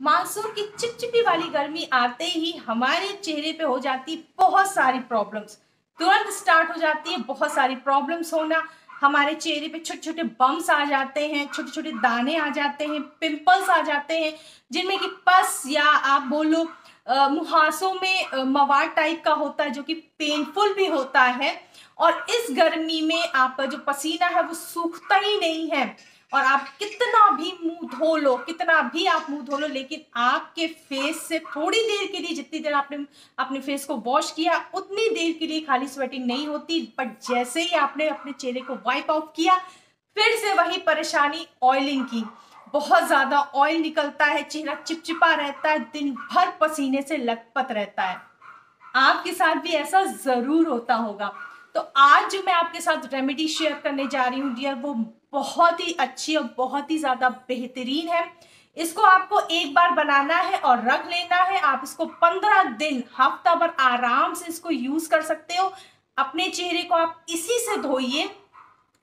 Monsoon की चिपचिपी वाली गर्मी आते ही हमारे चेहरे पे हो जाती बहुत सारी प्रॉब्लम्स तुरंत स्टार्ट हो जाती है बहुत सारी प्रॉब्लम्स होना। हमारे चेहरे पे छोटे छोटे बम्स आ जाते हैं छोटे छोटे दाने आ जाते हैं पिंपल्स आ जाते हैं, जिनमें कि पस या आप बोलो मुहासों में मवाद टाइप का होता है जो कि पेनफुल भी होता है। और इस गर्मी में आपका जो पसीना है वो सूखता ही नहीं है। और आप कितना भी मुँह धो लो, कितना भी आप मुँह धो लो, लेकिन आपके फेस से थोड़ी देर के लिए जितनी देर आपने अपने फेस को वॉश किया, उतनी देर के लिए खाली स्वेटिंग नहीं होती बट जैसे ही आपने अपने चेहरे को वाइप आउट किया, फिर से वही परेशानी ऑयलिंग की। बहुत ज़्यादा ऑयल निकलता है, चेहरा चिपचिपा रहता है, दिन भर पसीने से लथपथ रहता है। आपके साथ भी ऐसा ज़रूर होता होगा। तो आज जो मैं आपके साथ रेमेडी शेयर करने जा रही हूँ डियर वो बहुत ही अच्छी और बहुत ही ज़्यादा बेहतरीन है। इसको आपको एक बार बनाना है और रख लेना है। आप इसको पंद्रह दिन, हफ़्ता भर आराम से इसको यूज़ कर सकते हो। अपने चेहरे को आप इसी से धोइए।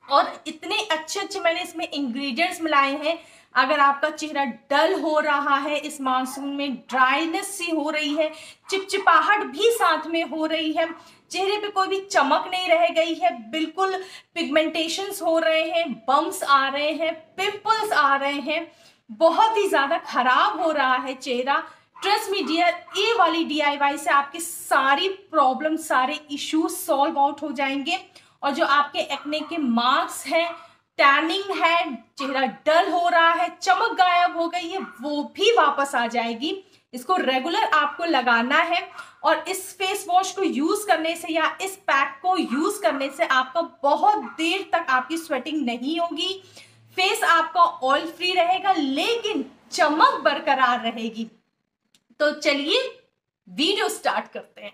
और इतने अच्छे अच्छे मैंने इसमें इंग्रेडिएंट्स मिलाए हैं। अगर आपका चेहरा डल हो रहा है, इस मानसून में ड्राइनेस सी हो रही है, चिपचिपाहट भी साथ में हो रही है, चेहरे पे कोई भी चमक नहीं रह गई है, बिल्कुल पिगमेंटेशन हो रहे हैं बम्स आ रहे हैं पिंपल्स आ रहे हैं, बहुत ही ज़्यादा खराब हो रहा है चेहरा। ट्रस्ट मी डियर ए वाली डी से आपकी सारी प्रॉब्लम सारे इश्यूज़ सॉल्व आउट हो जाएँगे और जो आपके एक्ने के मार्क्स हैं टैनिंग है, चेहरा डल हो रहा है, चमक गायब हो गई है, वो भी वापस आ जाएगी। इसको रेगुलर आपको लगाना है और इस फेस वॉश को यूज़ करने से या इस पैक को यूज़ करने से आपका बहुत देर तक आपकी स्वेटिंग नहीं होगी। फेस आपका ऑयल फ्री रहेगा, लेकिन चमक बरकरार रहेगी। तो चलिए वीडियो स्टार्ट करते हैं।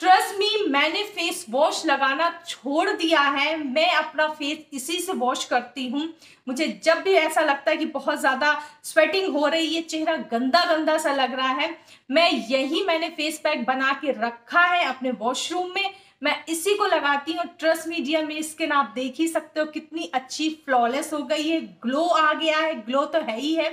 ट्रस्ट मी मैंने फेस वॉश लगाना छोड़ दिया है। मैं अपना फेस इसी से वॉश करती हूँ। मुझे जब भी ऐसा लगता है कि बहुत ज़्यादा स्वेटिंग हो रही है, चेहरा गंदा गंदा सा लग रहा है, मैं यही मैंने फेस पैक बना के रखा है अपने वॉशरूम में। मैं इसी को लगाती हूँ। ट्रस्ट मी मीडिया में स्किन आप देख ही सकते हो, कितनी अच्छी फ्लॉलेस हो गई है। ग्लो आ गया है। ग्लो तो है ही है।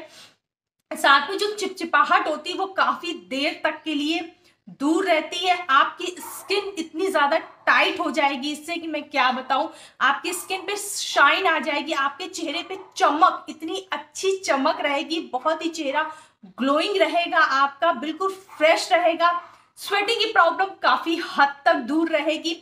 साथ में जो चिपचिपाहट होती है, वो काफ़ी देर तक के लिए दूर रहती है, आपकी स्किन इतनी ज़्यादा टाइट हो जाएगी इससे कि मैं क्या बताऊँ, आपकी स्किन पे शाइन आ जाएगी, आपके चेहरे पे चमक, इतनी अच्छी चमक रहेगी, बहुत ही चेहरा ग्लोइंग रहेगा, आपका बिल्कुल फ्रेश रहेगा स्वेटिंग की प्रॉब्लम काफ़ी हद तक दूर रहेगी।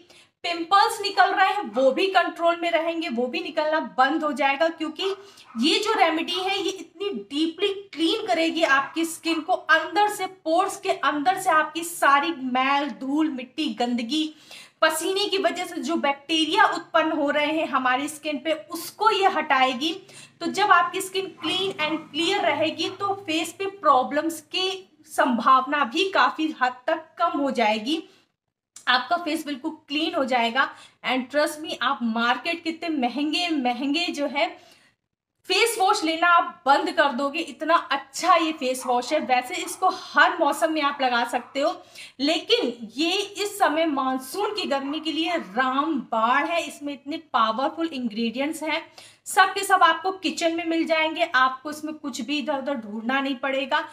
पिंपल्स निकल रहे हैं, वो भी कंट्रोल में रहेंगे, वो भी निकलना बंद हो जाएगा, क्योंकि ये जो रेमेडी है, ये इतनी डीपली क्लीन करेगी आपकी स्किन को, अंदर से पोर्स के अंदर से आपकी सारी मैल, धूल, मिट्टी, गंदगी, पसीने की वजह से जो बैक्टीरिया उत्पन्न हो रहे हैं हमारी स्किन पे, उसको ये हटाएगी। तो जब आपकी स्किन क्लीन एंड क्लियर रहेगी तो फेस पे प्रॉब्लम्स की संभावना भी काफ़ी हद तक कम हो जाएगी। आपका फेस बिल्कुल क्लीन हो जाएगा। एंड ट्रस्ट मी आप मार्केट कितने महँगे महँगे जो है फेस वॉश लेना आप बंद कर दोगे। इतना अच्छा ये फेस वॉश है। वैसे इसको हर मौसम में आप लगा सकते हो। लेकिन ये इस समय मानसून की गर्मी के लिए राम बाढ़ है। इसमें इतने पावरफुल इंग्रेडिएंट्स हैं। सब के सब आपको किचन में मिल जाएँगे। आपको इसमें कुछ भी इधर उधर ढूंढना नहीं पड़ेगा।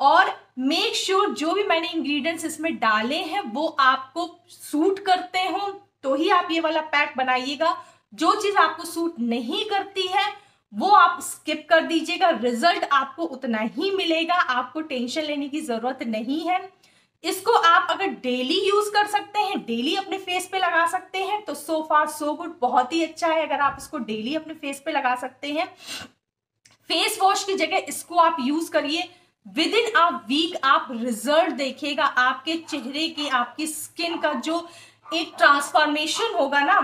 और मेक श्योर sure जो भी मैंने इंग्रेडिएंट्स इसमें डाले हैं, वो आपको सूट करते हो तो ही आप ये वाला पैक बनाइएगा। जो चीज़ आपको सूट नहीं करती है, वो आप स्किप कर दीजिएगा। रिज़ल्ट आपको उतना ही मिलेगा, आपको टेंशन लेने की ज़रूरत नहीं है। इसको आप अगर डेली यूज़ कर सकते हैं डेली अपने फेस पे लगा सकते हैं तो सो फार सो गुड बहुत ही अच्छा है अगर आप इसको डेली अपने फेस पे लगा सकते हैं। फेस वॉश की जगह इसको आप यूज़ करिए। विद इन अ वीक आप रिज़ल्ट देखिएगा आपके चेहरे की, आपकी स्किन का जो एक ट्रांसफॉर्मेशन होगा ना,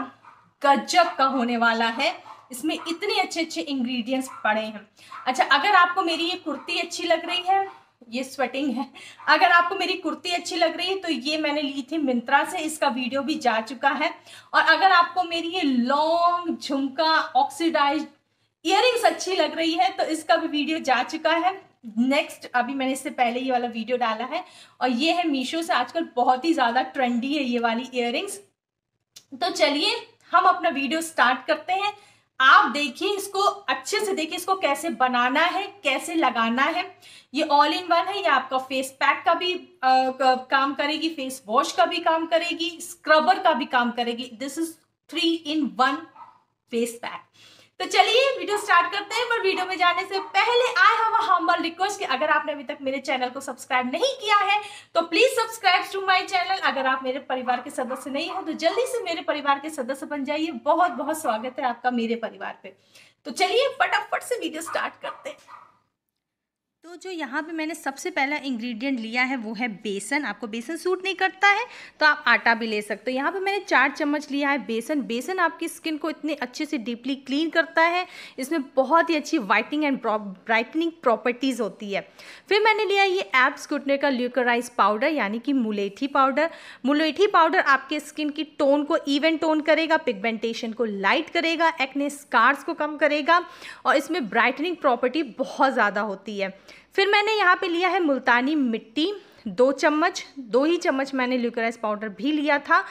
गजब का होने वाला है। इसमें इतने अच्छे अच्छे इंग्रेडिएंट्स पड़े हैं। अच्छा अगर आपको मेरी ये कुर्ती अच्छी लग रही है, ये स्वेटिंग है, अगर आपको मेरी कुर्ती अच्छी लग रही है तो ये मैंने ली थी मिंत्रा से, इसका वीडियो भी जा चुका है। और अगर आपको मेरी ये लॉन्ग झुमका ऑक्सीडाइज इयरिंग्स अच्छी लग रही है तो इसका भी वीडियो जा चुका है। नेक्स्ट अभी मैंने इससे पहले ये वाला वीडियो डाला है और ये है मीशो से आजकल बहुत ही ज़्यादा ट्रेंडी है ये वाली इयरिंग्स तो चलिए हम अपना वीडियो स्टार्ट करते हैं। आप देखिए इसको अच्छे से देखिए इसको कैसे बनाना है कैसे लगाना है। ये ऑल इन वन है ये आपका फेस पैक का भी आ, काम करेगी फेस वॉश का भी काम करेगी स्क्रबर का भी काम करेगी। This is three in one face pack तो चलिए वीडियो स्टार्ट करते हैं, पर वीडियो में जाने से पहले I have a humble request कि अगर आपने अभी तक मेरे चैनल को सब्सक्राइब नहीं किया है तो please subscribe to my channel अगर आप मेरे परिवार के सदस्य नहीं हो तो जल्दी से मेरे परिवार के सदस्य बन जाइए। बहुत बहुत स्वागत है आपका मेरे परिवार पे। तो चलिए फटाफट से वीडियो स्टार्ट करते हैं। तो जो यहाँ पे मैंने सबसे पहला इंग्रेडिएंट लिया है, वो है बेसन। आपको बेसन सूट नहीं करता है तो आप आटा भी ले सकते हो। यहाँ पे मैंने चार चम्मच लिया है बेसन। बेसन आपकी स्किन को इतने अच्छे से डीपली क्लीन करता है। इसमें बहुत ही अच्छी वाइटनिंग एंड ब्राइटनिंग प्रॉपर्टीज़ होती है। फिर मैंने लिया ये एप्स कुटने का ल्यूकराइज पाउडर यानी कि मुलेठी पाउडर मुलेठी पाउडर आपके स्किन की टोन को इवन टोन करेगा पिगमेंटेशन को लाइट करेगा एक्ने स्कार्स को कम करेगा, और इसमें ब्राइटनिंग प्रॉपर्टी बहुत ज़्यादा होती है। फिर मैंने यहाँ पे लिया है मुल्तानी मिट्टी, दो चम्मच, दो ही चम्मच मैंने ल्यूकराइज पाउडर भी लिया था।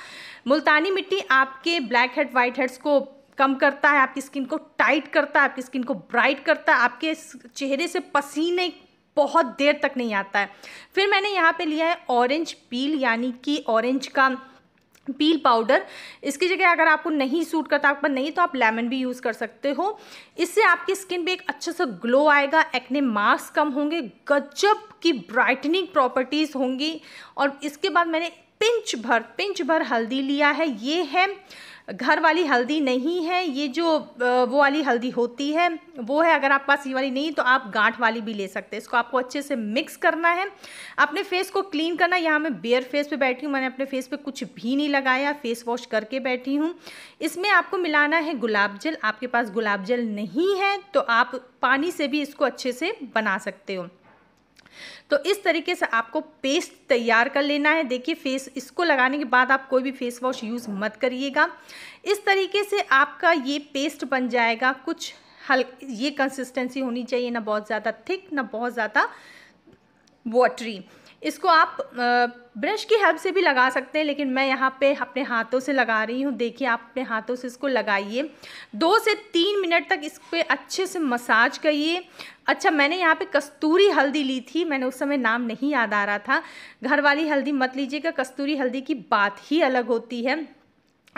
मुल्तानी मिट्टी आपके ब्लैक हेड वाइट हेड्स को कम करता है, आपकी स्किन को टाइट करता है, आपकी स्किन को ब्राइट करता है, आपके चेहरे से पसीने बहुत देर तक नहीं आता है। फिर मैंने यहाँ पे लिया है ऑरेंज पील यानी कि ऑरेंज का पील पाउडर। इसकी जगह अगर आपको नहीं सूट करता आपके नहीं तो आप लेमन भी यूज़ कर सकते हो। इससे आपकी स्किन पे एक अच्छा सा ग्लो आएगा, एक्ने मार्क्स कम होंगे, गजब की ब्राइटनिंग प्रॉपर्टीज़ होंगी। और इसके बाद मैंने पिंच भर पिंच भर हल्दी लिया है। ये है घर वाली हल्दी नहीं है, ये जो वो वाली हल्दी होती है, वो है अगर आपके पास ये वाली नहीं तो आप गांठ वाली भी ले सकते हैं। इसको आपको अच्छे से मिक्स करना है। अपने फेस को क्लीन करना, यहाँ मैं बेयर फेस पे बैठी हूँ, मैंने अपने फेस पे कुछ भी नहीं लगाया, फेस वॉश करके बैठी हूँ। इसमें आपको मिलाना है गुलाब जल, आपके पास गुलाब जल नहीं है तो आप पानी से भी इसको अच्छे से बना सकते हो। तो इस तरीके से आपको पेस्ट तैयार कर लेना है। देखिए फेस इसको लगाने के बाद आप कोई भी फेस वॉश यूज़ मत करिएगा। इस तरीके से आपका ये पेस्ट बन जाएगा। कुछ हल, ये कंसिस्टेंसी होनी चाहिए, ना बहुत ज़्यादा थिक ना बहुत ज़्यादा वाटरी इसको आप ब्रश की हेल्प से भी लगा सकते हैं, लेकिन मैं यहाँ पे अपने हाथों से लगा रही हूँ। देखिए, आप अपने हाथों से इसको लगाइए। दो से तीन मिनट तक इस पर अच्छे से मसाज करिए। अच्छा मैंने यहाँ पे कस्तूरी हल्दी ली थी, मैंने उस समय नाम नहीं याद आ रहा था। घर वाली हल्दी मत लीजिएगा, कस्तूरी हल्दी की बात ही अलग होती है।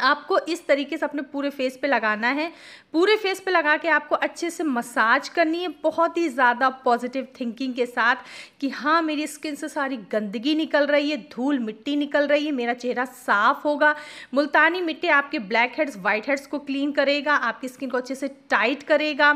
आपको इस तरीके से अपने पूरे फेस पे लगाना है। पूरे फेस पे लगा के आपको अच्छे से मसाज करनी है, बहुत ही ज़्यादा पॉजिटिव थिंकिंग के साथ कि हाँ मेरी स्किन से सारी गंदगी निकल रही है, धूल मिट्टी निकल रही है, मेरा चेहरा साफ़ होगा। मुल्तानी मिट्टी आपके ब्लैक हेड्स वाइट हेड्स को क्लीन करेगा, आपकी स्किन को अच्छे से टाइट करेगा,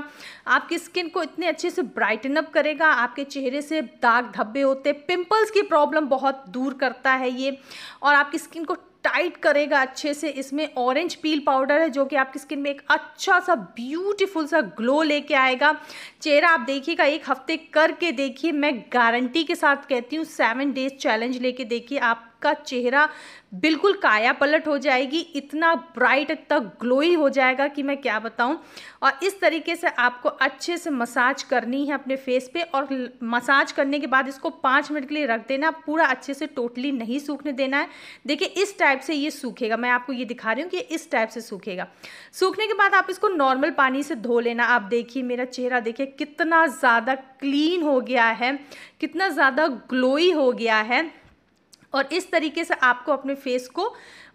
आपकी स्किन को इतने अच्छे से ब्राइटन अप करेगा, आपके चेहरे से दाग धब्बे होते पिम्पल्स की प्रॉब्लम बहुत दूर करता है ये और आपकी स्किन को टाइट करेगा अच्छे से। इसमें ऑरेंज पील पाउडर है, जो कि आपकी स्किन में एक अच्छा सा ब्यूटीफुल सा ग्लो लेके आएगा। चेहरा आप देखिएगा, एक हफ़्ते करके देखिए। मैं गारंटी के साथ कहती हूँ सेवन डेज़ चैलेंज लेके देखिए आपका चेहरा बिल्कुल काया पलट हो जाएगी, इतना ब्राइट इतना ग्लोई हो जाएगा कि मैं क्या बताऊँ। और इस तरीके से आपको अच्छे से मसाज करनी है अपने फेस पे और मसाज करने के बाद इसको पाँच मिनट के लिए रख देना, पूरा अच्छे से टोटली नहीं सूखने देना है। देखिए, इस टाइप से ये सूखेगा, मैं आपको ये दिखा रही हूँ कि इस टाइप से सूखेगा। सूखने के बाद आप इसको नॉर्मल पानी से धो लेना। आप देखिए, मेरा चेहरा देखिए, कितना ज़्यादा क्लीन हो गया है, कितना ज़्यादा ग्लोई हो गया है। और इस तरीके से आपको अपने फेस को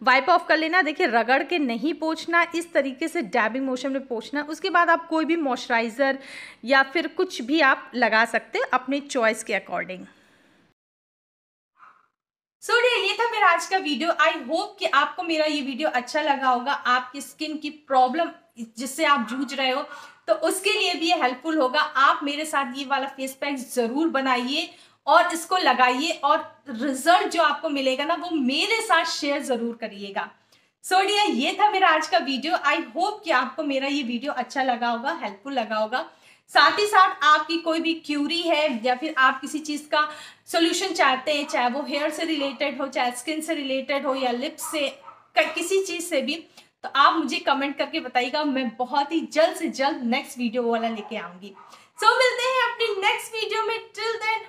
वाइप ऑफ़ कर लेना। देखिए रगड़ के नहीं पोछना इस तरीके से डैबिंग मोशन में पोछना। उसके बाद आप कोई भी मॉइस्चराइज़र या फिर कुछ भी आप लगा सकते हैं अपने चॉइस के अकॉर्डिंग सो so, ये था मेरा आज का वीडियो आई होप कि आपको मेरा ये वीडियो अच्छा लगा होगा। आपकी स्किन की प्रॉब्लम जिससे आप जूझ रहे हो तो उसके लिए भी ये हेल्पफुल होगा। आप मेरे साथ ये वाला फेस पैक ज़रूर बनाइए। और इसको लगाइए और रिज़ल्ट जो आपको मिलेगा ना वो मेरे साथ शेयर ज़रूर करिएगा। सो डियर ये था मेरा आज का वीडियो आई होप कि आपको मेरा ये वीडियो अच्छा लगा होगा हेल्पफुल लगा होगा। साथ ही साथ आपकी कोई भी क्यूरी है या फिर आप किसी चीज़ का सोल्यूशन चाहते हैं चाहे वो हेयर से रिलेटेड हो चाहे स्किन से रिलेटेड हो या लिप्स से किसी चीज़ से भी तो आप मुझे कमेंट करके बताइएगा। मैं बहुत ही जल्द से जल्द नेक्स्ट वीडियो वाला लेके आऊँगी। सो so, मिलते हैं अपनी नेक्स्ट वीडियो में. Till then